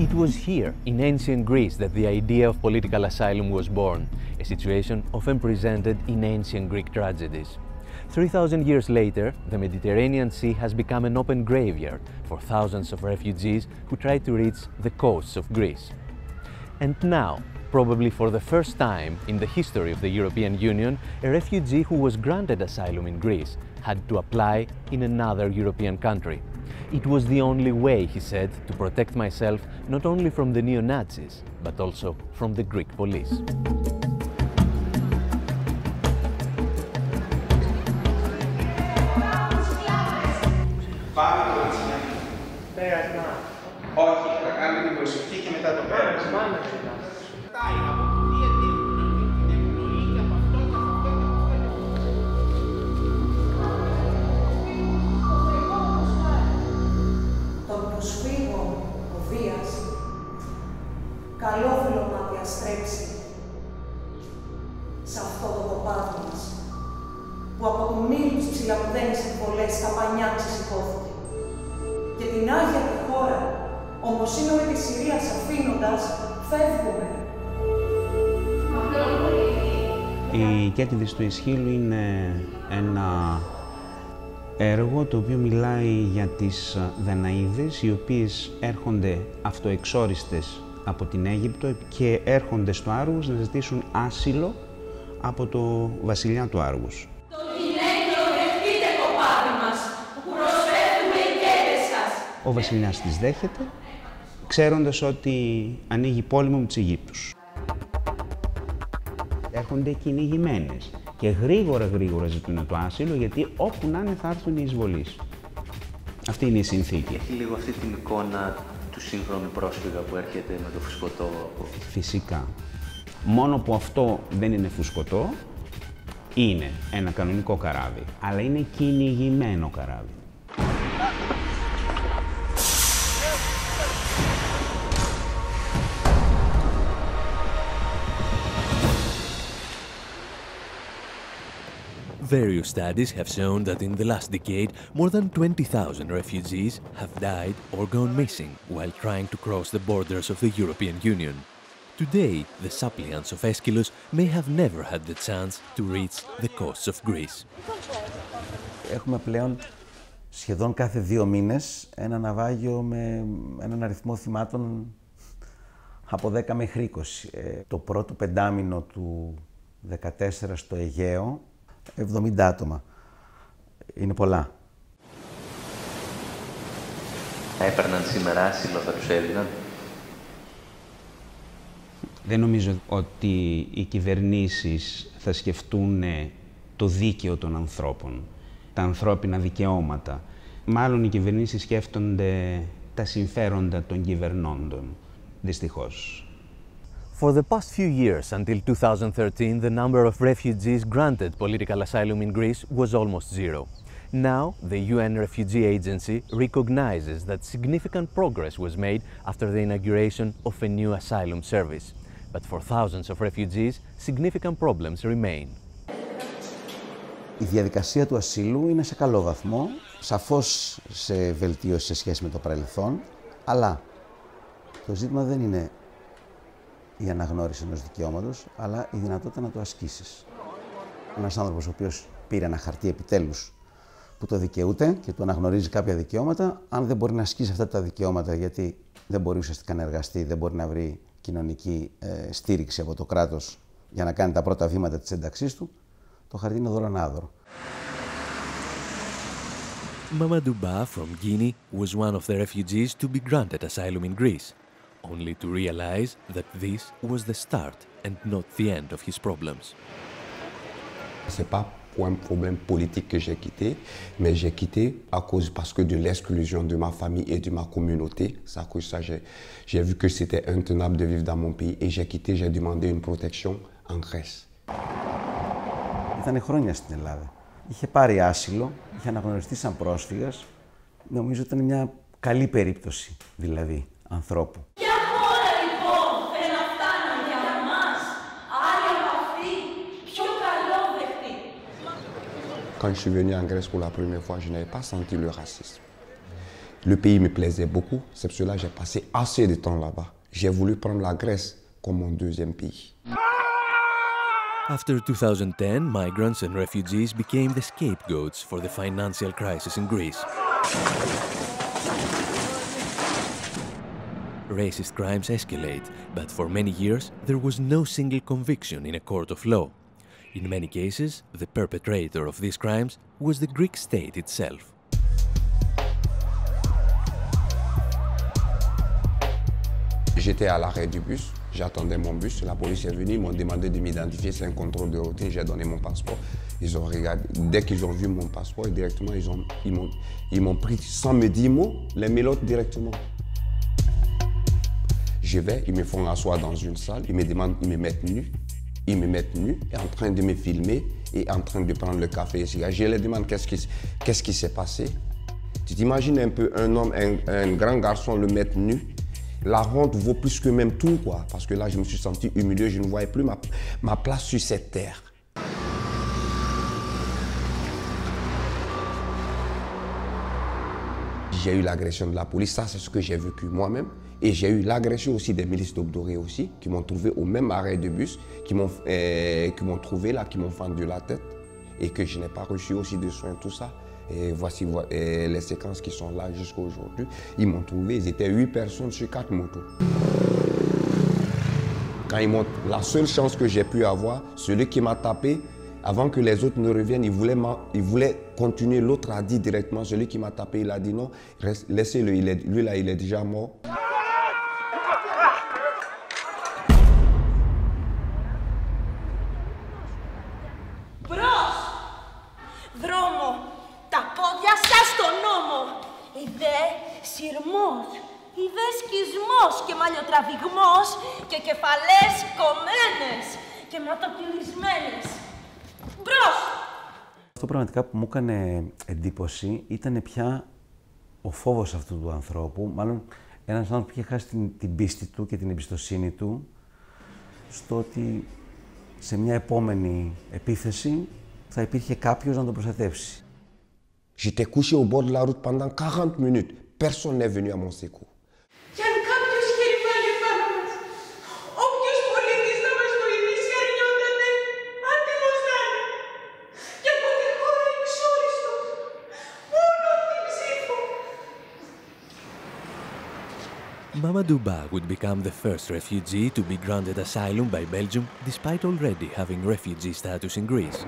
It was here, in ancient Greece, that the idea of political asylum was born, a situation often presented in ancient Greek tragedies. 3,000 years later, the Mediterranean Sea has become an open graveyard for thousands of refugees who try to reach the coasts of Greece. And now, probably for the first time in the history of the European Union, a refugee who was granted asylum in Greece had to apply in another European country. It was the only way, he said, to protect myself not only from the neo-Nazis, but also from the Greek police. Τον ήλιο της ψηλαπουδένης εμβολές στα πανιά ξεσηκώθηκε. Και την Άγια τη χώρα, ομοσύνορη της Συρίας αφήνοντας, φεύγουμε. Η Κέτιδες του Ισχύλου είναι ένα έργο το οποίο μιλάει για τις Δαναίδες οι οποίες έρχονται αυτοεξόριστες από την Αίγυπτο και έρχονται στο Άργους να ζητήσουν άσυλο από το βασιλιά του Άργους. Ο βασιλιάς τις δέχεται, ξέροντας ότι ανοίγει πόλεμο με τους Αιγύπτους. Έρχονται κυνηγημένες και γρήγορα γρήγορα ζητούν το άσυλο γιατί όπου να είναι θα έρθουν οι εισβολείς. Αυτή είναι η συνθήκη. Έχει λίγο αυτή την εικόνα του σύγχρονου πρόσφυγα που έρχεται με το φουσκωτό. Φυσικά. Μόνο που αυτό δεν είναι φουσκωτό, είναι ένα κανονικό καράβι, αλλά είναι κυνηγημένο καράβι. Various studies have shown that in the last decade, more than 20,000 refugees have died or gone missing while trying to cross the borders of the European Union. Today, the suppliants of Aeschylus may have never had the chance to reach the coasts of Greece. Έχουμε πλέον σχεδόν κάθε δύο μήνες ένα ναυάγιο με έναν αριθμό θυμάτων από 10 μέχρι 20. Ε, το πρώτο πεντάμινο του 14 στο Αιγαίο, 70 άτομα. Είναι πολλά. Θα έπαιρναν σήμερα άσυλο, θα τους έδιναν; Δεν νομίζω ότι οι κυβερνήσεις θα σκεφτούν το δίκαιο των ανθρώπων, τα ανθρώπινα δικαιώματα. Μάλλον οι κυβερνήσεις σκέφτονται τα συμφέροντα των κυβερνώντων, δυστυχώς. For the past few years, until 2013, the number of refugees granted political asylum in Greece was almost zero. Now, the UN Refugee Agency recognizes that significant progress was made after the inauguration of a new asylum service. But for thousands of refugees, significant problems remain. Η διαδικασία του ασύλου είναι σε καλό βαθμό, σαφώς σε βελτίωση σε σχέση με το παρελθόν, αλλά το ζήτημα δεν είναι η αναγνώριση ενός δικαιώματος, αλλά η δυνατότητα να το ασκήσεις. Ένας άνθρωπος ο οποίος πήρε ένα χαρτί επιτέλους που το δικαιούται και του αναγνωρίζει κάποια δικαιώματα, αν δεν μπορεί να ασκήσει αυτά τα δικαιώματα γιατί δεν μπορεί ουσιαστικά να εργαστεί, δεν μπορεί να βρει κοινωνική ε, στήριξη από το κράτος για να κάνει τα πρώτα βήματα της ένταξής του, το χαρτί είναι δωρονάδωρο. Mamadou Ba from Guinea was one of the refugees to be granted asylum in Greece, only to realize that this was the start and not the end of his problems. C'est pas pour un problème politique que j'ai quitté, mais j'ai quitté à cause parce que de l'exclusion de ma famille et de ma communauté. C'est à cause de ça j'ai, j'ai vu que c'était intenable de vivre dans mon pays et j'ai quitté, j'ai demandé une protection en Grèce. Ήταν χρόνια στην Ελλάδα. Είχε πάρει άσυλο, είχε αναγνωριστεί σαν πρόσφυγας. Νομίζω ήταν μια καλή περίπτωση, δηλαδή, ανθρώπου. Quand je suis venu en Grèce pour la première fois, je n'avais pas senti le racisme. Le pays me plaisait beaucoup, c'est pour cela que j'ai passé assez de temps là-bas. J'ai voulu prendre la Grèce comme mon deuxième pays. After 2010, migrants and refugees became the scapegoats for the financial crisis in Greece. Racist crimes escalate, but for many years there was no single conviction in a court of law. In many cases, the perpetrator of these crimes was the Greek state itself. J'étais à l'arrêt du bus, j'attendais mon bus, la police est venue, ils m'ont demandé de m'identifier, c'est un contrôle de routine, j'ai donné mon passeport. Ils ont regardé, dès qu'ils ont vu mon passeport, directement, ils m'ont ils ils pris sans me dire mot, les mélotes directement. Je vais, ils me font asseoir dans une salle, ils me demandent, ils me mettent nu, ils me mettent nu, en train de me filmer et en train de prendre le café et cigare. Je leur demande qu'est-ce qui, s'est passé? Tu t'imagines un peu un homme, un, grand garçon le mettre nu? La honte vaut plus que même tout, quoi. Parce que là, je me suis senti humilié, je ne voyais plus ma place sur cette terre. J'ai eu l'agression de la police, ça c'est ce que j'ai vécu moi-même. Et j'ai eu l'agression aussi des milices d'Obdoré aussi, qui m'ont trouvé au même arrêt de bus, qui m'ont m'ont trouvé là, qui m'ont fendu la tête et que je n'ai pas reçu aussi de soins, tout ça. Et voici vo- euh, les séquences qui sont là jusqu'à aujourd'hui. Ils m'ont trouvé, ils étaient huit personnes sur quatre motos. Quand ils la seule chance que j'ai pu avoir, celui qui m'a tapé, avant que les autres ne reviennent, il voulait, m'a- il voulait continuer. L'autre a dit directement, celui qui m'a tapé, il a dit non, reste- laissez-le, il est- lui là, il est déjà mort. Μπρος! Δρόμο! Τα πόδια σας στον νόμο! Ιδε σειρμός! Ιδε σκισμός και μαλλιοτραβηγμός και κεφαλές κομμένες και ματοκυλισμένες. Μπρος! Αυτό πραγματικά που μου έκανε εντύπωση ήταν πια ο φόβος αυτού του ανθρώπου, μάλλον ένας άνθρωπος που είχε χάσει την, την πίστη του και την εμπιστοσύνη του στο ότι σε μια επόμενη επίθεση θα υπήρχε κάποιος να τον προστατεύσει. J'étais couché au bord de la route pendant 40 minutes. Personne n'est venu à mon secours. Mamadou Ba would become the first refugee to be granted asylum by Belgium despite already having refugee status in Greece.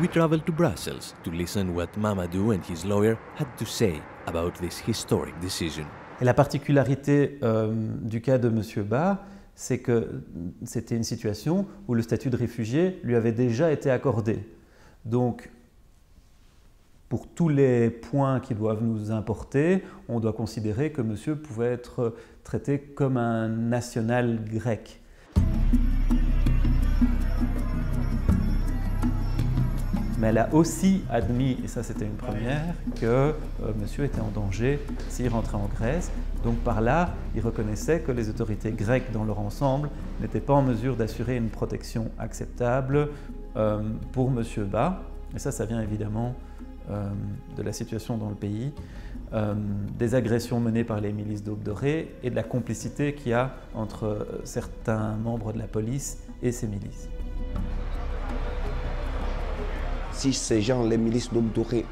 We traveled to Brussels to listen what Mamadou and his lawyer had to say about this historic decision. Et la particularité euh, du cas de M. Ba, c'est que c'était une situation où le statut de réfugié lui avait déjà été accordé. Donc, pour tous les points qui doivent nous importer, on doit considérer que monsieur pouvait être traité comme un national grec. Mais elle a aussi admis, et ça c'était une première, que euh, monsieur était en danger s'il rentrait en Grèce. Donc par là, il reconnaissait que les autorités grecques dans leur ensemble n'étaient pas en mesure d'assurer une protection acceptable euh, pour monsieur Ba. Et ça, ça vient évidemment de la situation dans le pays, euh, des agressions menées par les milices d'Aube dorée et de la complicité qu'il y a entre euh, certains membres de la police et ces milices. Si ces gens, les milices d'Aube dorée,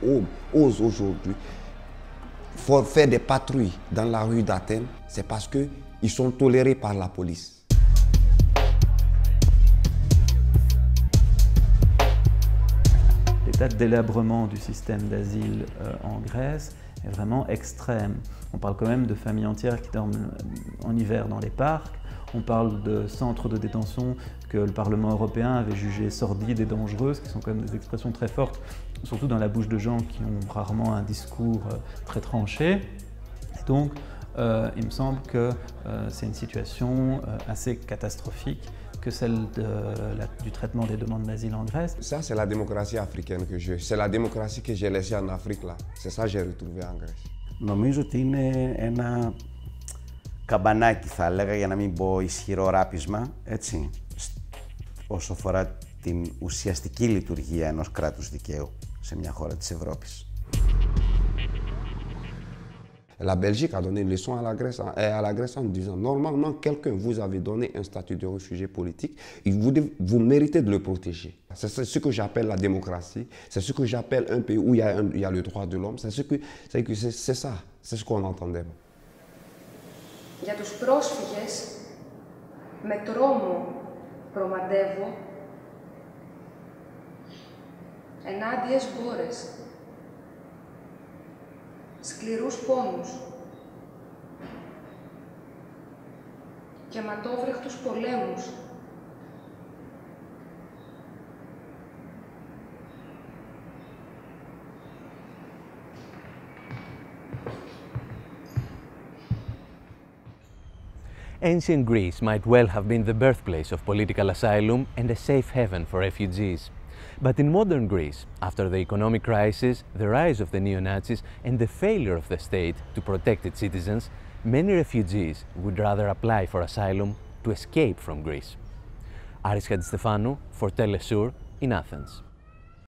osent aujourd'hui faire des patrouilles dans la rue d'Athènes, c'est parce qu'ils sont tolérés par la police. L'état de délabrement du système d'asile euh, en Grèce est vraiment extrême. On parle quand même de familles entières qui dorment euh, en hiver dans les parcs. On parle de centres de détention que le Parlement européen avait jugés sordides et dangereuses, qui sont quand même des expressions très fortes, surtout dans la bouche de gens qui ont rarement un discours euh, très tranché. Donc, il me semble que c'est une situation assez catastrophique que celle de la- du traitement des demandes d'asile en Grèce. Ça, c'est la démocratie africaine que je... C'est la démocratie que j'ai laissée en Afrique, là. C'est ça que j'ai retrouvé en Grèce. Νομίζω ότι είναι ένα καμπανάκι θα έλεγα για να μην πω ισχυρό ράπισμα, έτσι, σ- όσο αφορά την ουσιαστική λειτουργία ενός κράτους δικαίου σε μια χώρα της Ευρώπης. La Belgique a donné une leçon à la Grèce, à, à la Grèce en disant normalement, quelqu'un vous avait donné un statut de réfugié politique, et vous, devez- vous méritez de le protéger. C'est c'est ce que j'appelle la démocratie, c'est ce que j'appelle un pays où il y a, un- il y a le droit de l'homme, c'est ce que- c'est que c'est c'est ça, c'est ce qu'on entendait. Για τους πρόσφυγες, με τρόμο προμαντεύω ενάντιες μπόρες, Σκληρούς πόνους και ματόβρεχτους πολέμους. Ancient Greece might well have been the birthplace of political asylum and a safe haven for refugees. But in modern Greece, after the economic crisis, the rise of the neo Nazis, and the failure of the state to protect its citizens, many refugees would rather apply for asylum to escape from Greece. Aris Hadistefano for Telesur in Athens.